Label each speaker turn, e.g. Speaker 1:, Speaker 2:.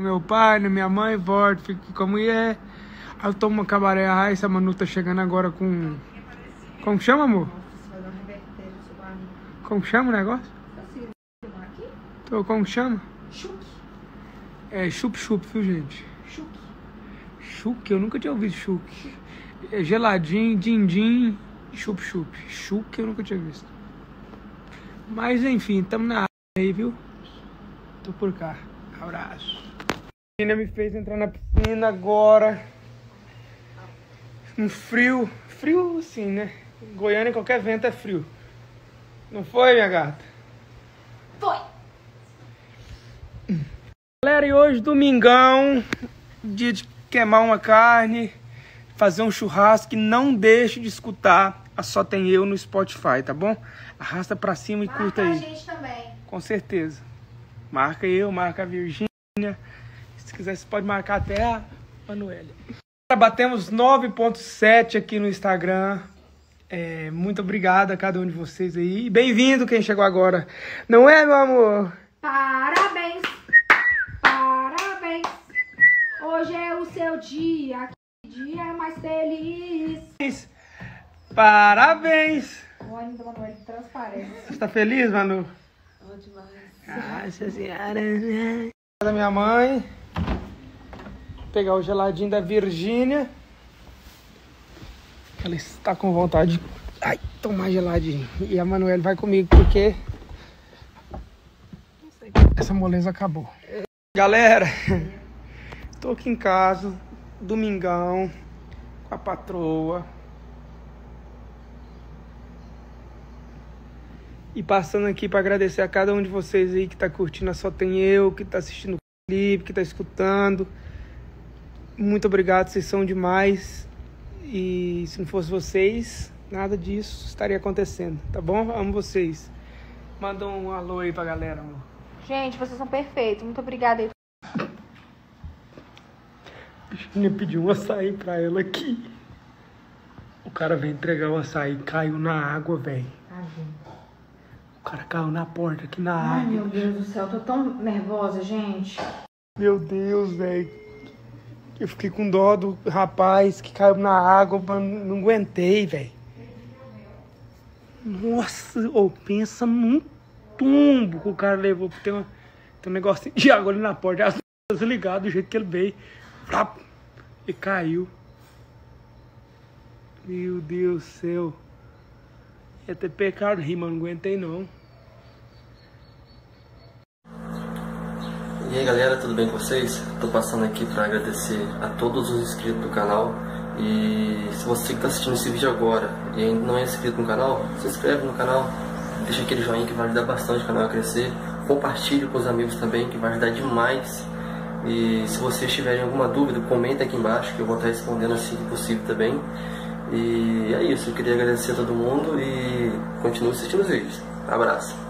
Speaker 1: no meu pai, na minha mãe, volto, fico com a mulher. Aí eu tomo uma cabaré a essa Manu tá chegando agora com. Como que chama, amor? Como que chama o negócio? Tô, como que chama?
Speaker 2: Chuque.
Speaker 1: É chup-chup, viu, gente?
Speaker 2: Chuque.
Speaker 1: Chuque, eu nunca tinha ouvido chuque. É geladinho, din-din, chup-chup. Chuque eu nunca tinha visto. Mas enfim, tamo na área aí, viu? Tô por cá. Abraço. Menina me fez entrar na piscina agora. Um frio. Frio assim, né? Em Goiânia qualquer vento é frio. Não foi, minha gata?
Speaker 2: Foi.
Speaker 1: Galera, e hoje domingão, dia de queimar uma carne, fazer um churrasco não deixe de escutar a Só Tem Eu no Spotify, tá bom? Arrasta pra cima e curta
Speaker 2: Marca a
Speaker 1: aí.
Speaker 2: gente também.
Speaker 1: Com certeza. Marca eu, marca a Virgínia. Se quiser, você pode marcar até a Manuela. Batemos 9.7 aqui no Instagram. É, muito obrigado a cada um de vocês aí. Bem-vindo quem chegou agora. Não é, meu amor?
Speaker 2: Parabéns. Parabéns. Hoje é o seu dia. Que dia mais feliz.
Speaker 1: Parabéns!
Speaker 2: O ânimo do Manuel transparente.
Speaker 1: Você tá feliz, Manu?
Speaker 2: Bom demais.
Speaker 1: Nossa senhora. Da minha mãe. Pegar o geladinho da Virgínia. Ela está com vontade de ai, tomar geladinho. E a Manuela vai comigo porque essa moleza acabou. Galera, tô aqui em casa, domingão, com a patroa. E passando aqui para agradecer a cada um de vocês aí que tá curtindo a Só Tem Eu, que tá assistindo o clipe, que tá escutando. Muito obrigado, vocês são demais. E se não fosse vocês, nada disso estaria acontecendo, tá bom? Amo vocês. Manda um alô aí pra galera, amor.
Speaker 2: Gente, vocês são perfeitos. Muito obrigada aí.
Speaker 1: Virginia pediu um açaí pra ela aqui. O cara veio entregar o açaí, caiu na água, velho. O cara caiu na porta aqui na
Speaker 2: Ai,
Speaker 1: água.
Speaker 2: meu Deus do céu. Tô tão nervosa, gente.
Speaker 1: Meu Deus, velho. Eu fiquei com dó do rapaz que caiu na água, mano. Não aguentei, velho. Nossa, ô, pensa num tumbo que o cara levou. Tem, uma, tem um negocinho de água ali na porta. As luzes ligadas do jeito que ele veio. E caiu. Meu Deus do céu. Ia ter pecado rir, mas não aguentei não.
Speaker 3: E aí galera, tudo bem com vocês? Tô passando aqui para agradecer a todos os inscritos do canal e se você que está assistindo esse vídeo agora e ainda não é inscrito no canal, se inscreve no canal, deixa aquele joinha que vai ajudar bastante o canal a crescer, compartilhe com os amigos também que vai ajudar demais e se vocês tiverem alguma dúvida, comenta aqui embaixo que eu vou estar respondendo assim que possível também e é isso, eu queria agradecer a todo mundo e continue assistindo os vídeos. Abraço!